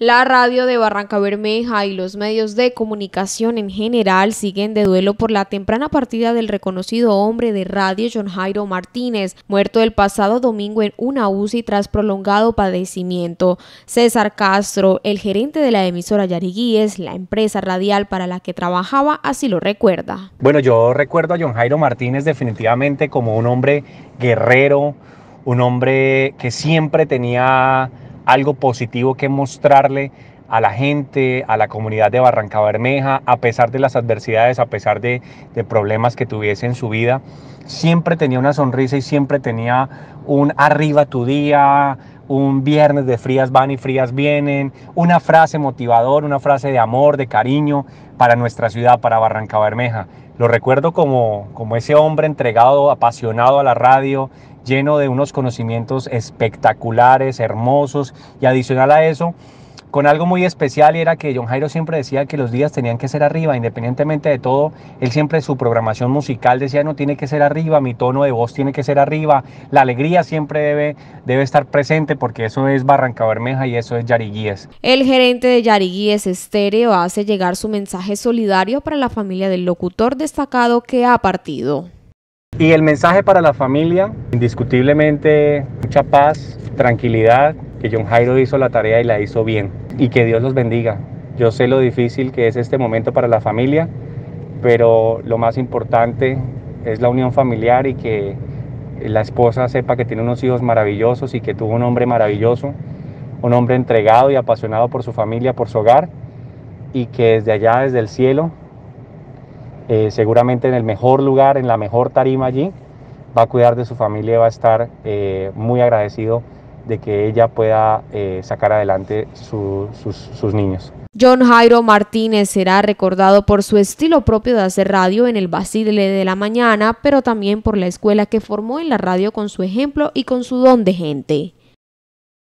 La radio de Barranca Bermeja y los medios de comunicación en general siguen de duelo por la temprana partida del reconocido hombre de radio John Jairo Martínez, muerto el pasado domingo en una UCI tras prolongado padecimiento. César Castro, el gerente de la emisora Yariguíes, la empresa radial para la que trabajaba, así lo recuerda. Bueno, yo recuerdo a John Jairo Martínez definitivamente como un hombre guerrero, un hombre que siempre tenía algo positivo que mostrarle a la gente, a la comunidad de Barranca Bermeja, a pesar de las adversidades, a pesar de, problemas que tuviese en su vida. Siempre tenía una sonrisa y siempre tenía un arriba tu día, un viernes de frías van y frías vienen, una frase motivadora, una frase de amor, de cariño para nuestra ciudad, para Barranca Bermeja. Lo recuerdo como, como ese hombre entregado, apasionado a la radio, lleno de unos conocimientos espectaculares, hermosos y adicional a eso, con algo muy especial y era que John Jairo siempre decía que los días tenían que ser arriba, independientemente de todo, él siempre su programación musical decía no tiene que ser arriba, mi tono de voz tiene que ser arriba, la alegría siempre debe, debe estar presente porque eso es Barranca Bermeja y eso es Yariguíes. El gerente de Yariguíes Estéreo hace llegar su mensaje solidario para la familia del locutor destacado que ha partido. Y el mensaje para la familia, indiscutiblemente mucha paz, tranquilidad, que John Jairo hizo la tarea y la hizo bien. Y que Dios los bendiga. Yo sé lo difícil que es este momento para la familia, pero lo más importante es la unión familiar y que la esposa sepa que tiene unos hijos maravillosos y que tuvo un hombre maravilloso, un hombre entregado y apasionado por su familia, por su hogar, y que desde allá, desde el cielo, eh, seguramente en el mejor lugar, en la mejor tarima allí, va a cuidar de su familia y va a estar eh, muy agradecido de que ella pueda eh, sacar adelante sus, sus niños. John Jairo Martínez será recordado por su estilo propio de hacer radio en el Basile de la mañana, pero también por la escuela que formó en la radio con su ejemplo y con su don de gente.